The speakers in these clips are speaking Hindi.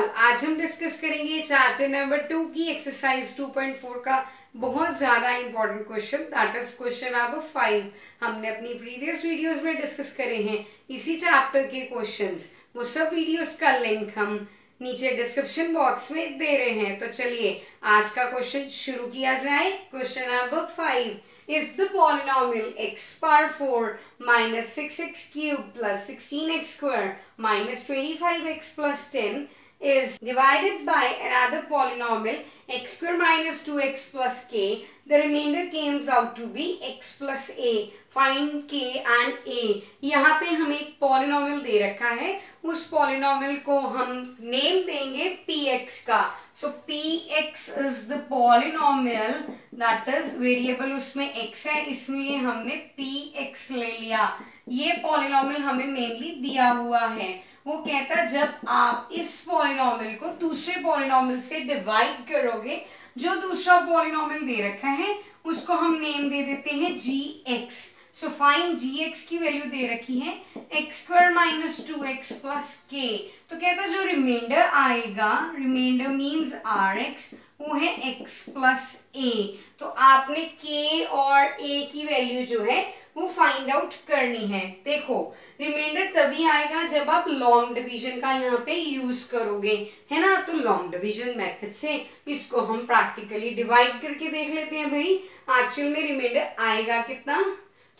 ऑल आज हम डिस्कस करेंगे चैप्टर नंबर टू की एक्सरसाइज 2.4 का। बहुत ज़्यादा important question that is question number five हमने अपनी प्रीवियस वीडियोस में डिस्कस करे हैं। इसी चैप्टर के क्वेश्चंस वो सब वीडियोस का लिंक हम नीचे डिस्क्रिप्शन बॉक्स में दे रहे हैं। तो चलिए, आज का क्वेश्चन शुरू किया जाए। Question number five if the polynomial x power 4 minus 6x cubed plus 16x square minus 25x plus 10 is divided by another polynomial x square minus 2x plus k, the remainder comes out to be x plus a. Find k and a. यहाँ पे हमें एक polynomial दे रखा है उस polynomial को हम नेम देंगे px का so px is the polynomial that is variable उसमें x है इसलिए हमने px ले लिया ये polynomial हमें mainly दिया हुआ है वो कहता जब आप इस पॉलिनॉमियल को दूसरे पॉलिनॉमियल से डिवाइड करोगे, जो दूसरा पॉलिनॉमियल दे रखा है, उसको हम नेम दे देते हैं g x so fine g x की वैल्यू दे रखी है x square minus two x plus k तो कहता जो रिमाइंडर आएगा रिमाइंडर मीन्स आर एक्स वो है एक्स प्लस ए तो आपने के और ए की वैल्यू जो है वो फाइंड आउट करनी है। देखो रिमाइंडर तभी आएगा जब आप लॉन्ग डिवीज़न का यहाँ पे यूज़ करोगे। है ना? तो लॉन्ग डिवीज़न मेथड से इसको हम प्रैक्टिकली डिवाइड करके देख लेते हैं भाई। एक्चुअल में रिमाइंडर आएगा कितना?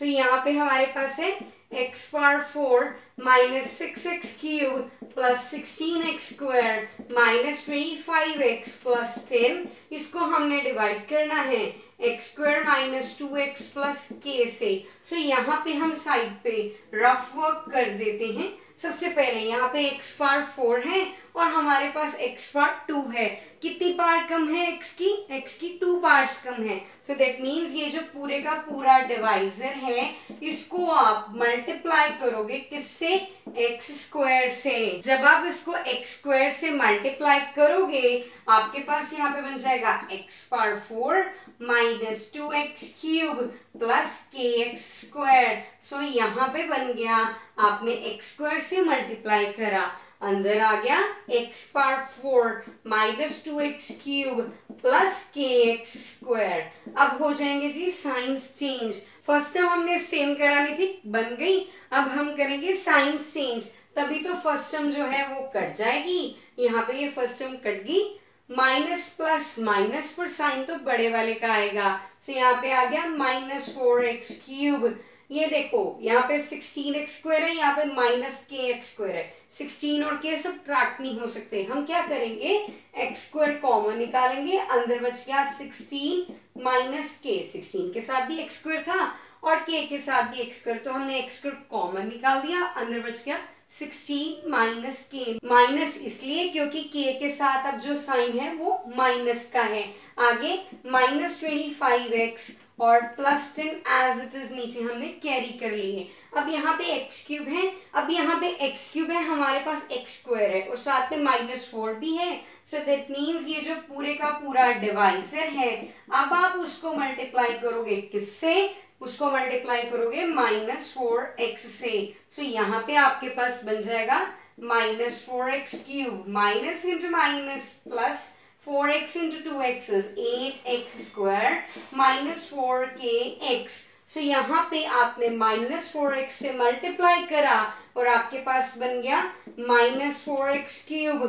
तो यहाँ पे हमारे पास है x power four minus six x cube plus sixteen x square minus twenty five x plus ten इसको हमने डिवाइड करना है। X square minus two x plus k से। सो so, यहाँ पे हम साइड पे रफ वर्क कर देते हैं। सबसे पहले यहाँ पे एक्स पार फोर है और हमारे पास एक्स पार टू है। कितनी पार कम है एक्स की? एक्स की टू पार्ट्स कम है। सो दैट मीन्स ये जो पूरे का पूरा डिवाइजर है, इसको आप मल्टीप्लाई करोगे किससे? एक्स स्क्वायर से। जब आप इसको एक्स स्क्वायर से मल्टीप्लाई करोगे, आपके पास यहाँ पे बन जाएगा x power four minus two x cube plus k x square so यहाँ पे बन गया। आपने एक्स स्क्वायर से मल्टीप्लाई करा। अंदर आ गया x power four minus two x cube plus k x square अब हो जाएँगे जी साइंस चेंज फ़र्स्ट टर्म हमने सेम करानी थी बन गई अब हम करेंगे साइंस चेंज तभी तो फ़र्स्ट टर्म जो है वो कट जाएगी. यहाँ पे ये फ़र्स्ट टर्म कट गई. माइनस प्लस माइनस पर साइन तो बड़े वाले का आएगा. सो so, यहाँ पे आ गया माइनस फोर एक्स क्यूब ये देखो, यहाँ पे सिक्सटीन एक्स स्क्वायर है, यहाँ पे माइनस के एक्स स्क्वायर है। सिक्सटीन और के सब ट्रैक नहीं हो सकते। हम क्या करेंगे? एक्स स्क्वायर कॉमन निकालेंगे, अंदर बच गया सिक्सटीन माइनस के सिक्सटीन के साथ भी एक्स स्क्वायर था और के के साथ भी एक्स स्क्वायर तो हमने एक्स स्क्वायर कॉमन निकाल दिया, अंदर बच गया सिक्सटीन माइनस के माइनस इसलिए क्योंकि के के साथ अब जो साइन है वो माइनस का है। आगे माइनस ट्वेंटी फाइव एक्स और plus ten as it is नीचे हमने कैरी कर ली है। अब यहाँ पे एक्स क्यूब है अब यहाँ पे एक्स क्यूब है हमारे पास एक्स स्क्वायर है और साथ में माइनस फोर भी है। सो दैट मीन्स ये जो पूरे का पूरा डिवाइजर है अब आप उसको मल्टीप्लाई करोगे किससे? उसको मल्टीप्लाई करोगे माइनस फोर एक्स से। सो so, यहाँ पे आपके पास बन जाएगा minus four x cube minus into minus plus four x into two x eight x square minus four k x so यहाँ पे आपने माइनस फोर एक्स से मल्टीप्लाई करा और आपके पास बन गया minus four x cube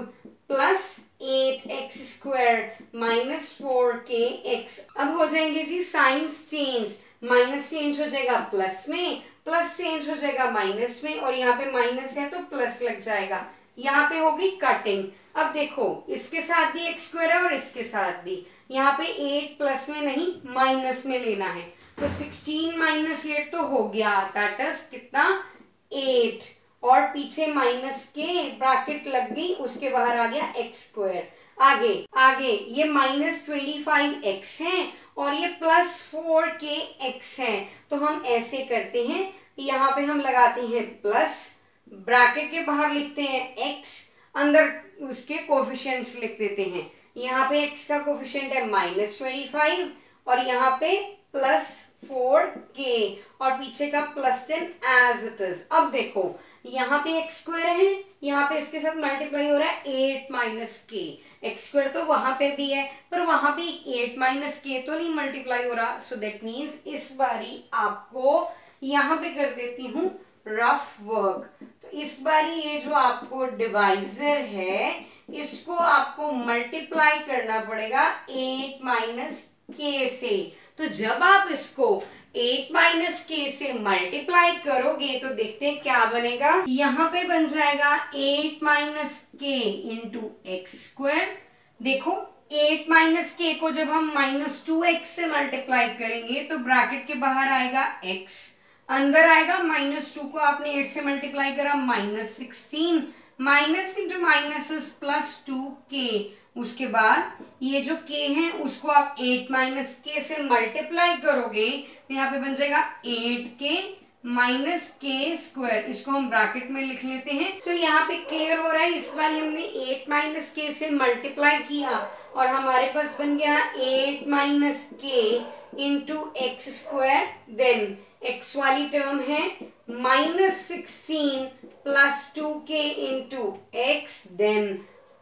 plus eight x square minus four k x अब हो जाएँगे जी साइंस चेंज माइनस चेंज हो जाएगा प्लस में प्लस चेंज हो जाएगा माइनस में और यहाँ पे माइनस है तो प्लस लग जाएगा. यहाँ पे होगी कटिंग अब देखो, इसके साथ भी एक्स स्क्वायर है और इसके साथ भी। यहाँ पे एट प्लस में नहीं माइनस में लेना है। तो सिक्सटीन माइनस एट तो हो गया दैट इज़ कितना? एट और पीछे माइनस के ब्रैकेट लग गई, उसके बाहर आ गया एक्स स्क्वायर आगे आगे, ये माइनस ट्वेंटी फाइव एक्स है और ये प्लस फोर के एक्स है। तो हम ऐसे करते हैं, यहाँ पे हम लगाते हैं प्लस ब्रैकेट के बाहर लिखते हैं एक्स अंदर उसके कोफिशियंट्स लिख देते हैं। यहाँ पे एक्स का कोफिशियंट है माइनस ट्वेंटी फाइव और यहाँ पे प्लस फोर के और पीछे का plus ten as it is अब देखो, यहाँ पे एक्स स्क्वायर है, यहाँ पे इसके साथ मल्टीप्लाई हो रहा है eight minus k x square तो वहाँ पे भी है, पर वहाँ पे एट माइनस के तो नहीं मल्टीप्लाई हो रहा। सो दैट मीन्स इस बारी आपको यहाँ पे कर देती हूँ रफ वर्क तो इस बारी ये जो आपको डिवाइजर है, इसको आपको मल्टीप्लाई करना पड़ेगा एट माइनस के से। तो जब आप इसको एट माइनस के से मल्टीप्लाई करोगे तो देखते हैं क्या बनेगा। यहाँ पे बन जाएगा eight minus k into x square देखो एट माइनस के को जब हम माइनस टू एक्स से मल्टीप्लाई करेंगे तो ब्रैकेट के बाहर आएगा एक्स अंदर आएगा माइनस टू को आपने एट से मल्टीप्लाई करा minus sixteen minus into minus plus two k उसके बाद ये जो के है उसको आप एट माइनस के से मल्टीप्लाई करोगे तो यहाँ पे बन जाएगा eight k minus k square इसको हम ब्रैकेट में लिख लेते हैं. सो so, यहाँ पे क्लियर हो रहा है इस बार हमने एट माइनस के से मल्टीप्लाई किया और हमारे पास बन गया eight minus k into x square then x वाली टर्म है minus sixteen plus two k into x then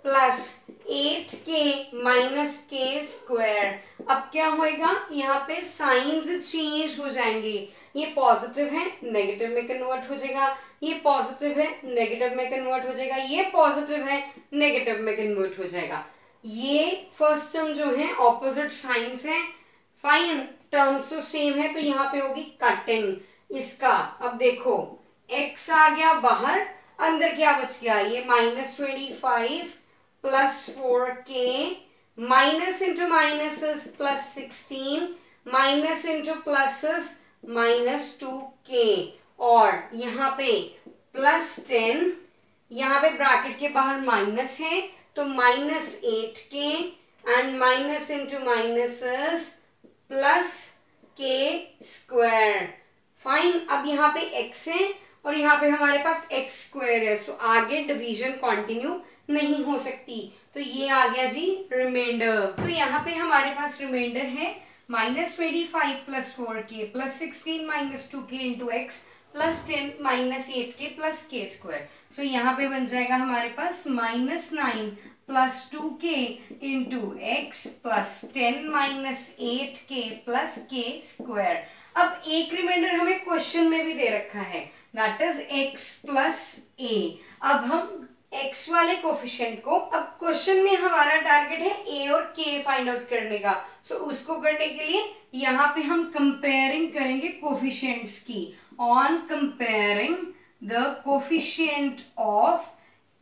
plus eight k minus k square अब क्या होएगा? यहाँ पे साइंस चेंज हो जाएँगे। ये पॉजिटिव है नेगेटिव में कन्वर्ट हो जाएगा। ये पॉजिटिव है नेगेटिव में कन्वर्ट हो जाएगा। ये पॉजिटिव है नेगेटिव में कन्वर्ट हो जाएगा। ये फ़र्स्ट टर्म जो है ऑपोजिट साइंस है। फाइन टर्म्स तो सेम है तो यहाँ पे होगी कटिंग इसका। अब देखो, x आ गया बाहर, अंदर क्या बच गया? ये minus twenty five plus 4k minus into minuses plus 16 minus into pluses minus 2k और यहाँ पे प्लस टेन यहाँ पे ब्रैकेट के बाहर माइनस है तो minus eight k and minus into minus plus k square. Fine अब यहाँ पे x है और यहाँ पे हमारे पास एक्स स्क्वायर है सो आगे डिवीज़न कंटिन्यू नहीं हो सकती। तो ये आ गया जी रिमाइंडर तो यहाँ पे हमारे पास रिमाइंडर है minus twenty five plus four k plus sixteen minus two k into x plus ten minus eight k plus k square so यहाँ पे बन जाएगा हमारे पास minus nine plus two k into x plus ten minus eight k plus k square अब एक रिमाइंडर हमें क्वेश्चन में भी दे रखा है। That is x plus a अब हम एक्स वाले कोफिशियंट को अब क्वेश्चन में हमारा टारगेट है ए और के फाइंड आउट करने का। सो so, उसको करने के लिए यहाँ पे हम कंपेयरिंग करेंगे कोफिशियंट्स की। On comparing the coefficient of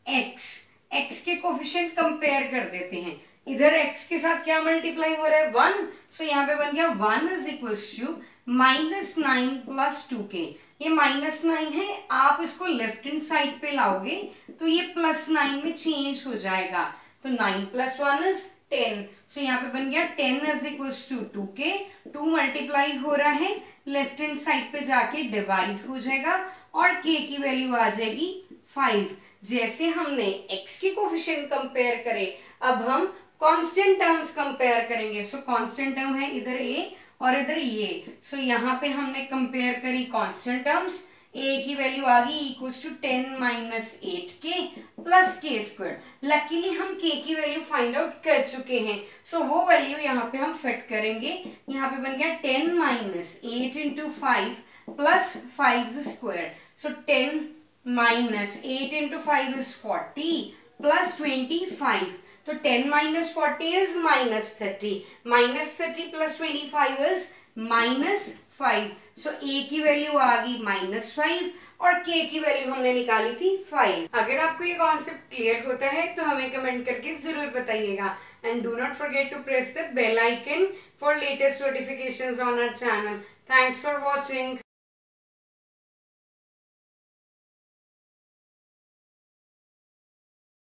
x x के कोफिशियंट कंपेयर कर देते हैं। इधर एक्स के साथ क्या मल्टीप्लाई हो रहा है? वन सो यहाँ पे बन गया one is equal to minus nine plus two k ये माइनस नाइन है। आप इसको लेफ़्ट हैंड साइड पे लाओगे तो ये प्लस नाइन में चेंज हो जाएगा। तो nine plus one is ten so यहाँ पे बन गया ten is equal to two k two multiply हो रहा है। लेफ़्ट हैंड साइड पे जाके डिवाइड हो जाएगा और के की वैल्यू आ जाएगी फाइव जैसे हमने x की कोफिशिएंट कंपेयर करे अब हम कांस्टेंट टर्म्स कंपेयर करेंगे। सो कांस्टेंट टर्म है इधर a और इधर ये। सो so, यहाँ पे हमने कंपेयर करी कांस्टेंट टर्म्स ए की वैल्यू आ गई equals to ten minus eight k plus k square luckily हम के की वैल्यू फाइंड आउट कर चुके हैं। सो so, वो वैल्यू यहाँ पे हम फिट करेंगे। यहाँ पे बन गया ten minus eight into five plus five square so ten minus eight into five is forty plus twenty five तो ten minus forty is minus thirty minus thirty plus twenty five is minus five so a की वैल्यू आ गई माइनस फाइव और के की वैल्यू हमने निकाली थी फाइव अगर आपको ये कॉन्सेप्ट क्लियर होता है तो हमें कमेंट करके ज़रूर बताइएगा. And do not forget to press the bell icon for latest notifications on our channel thanks for watching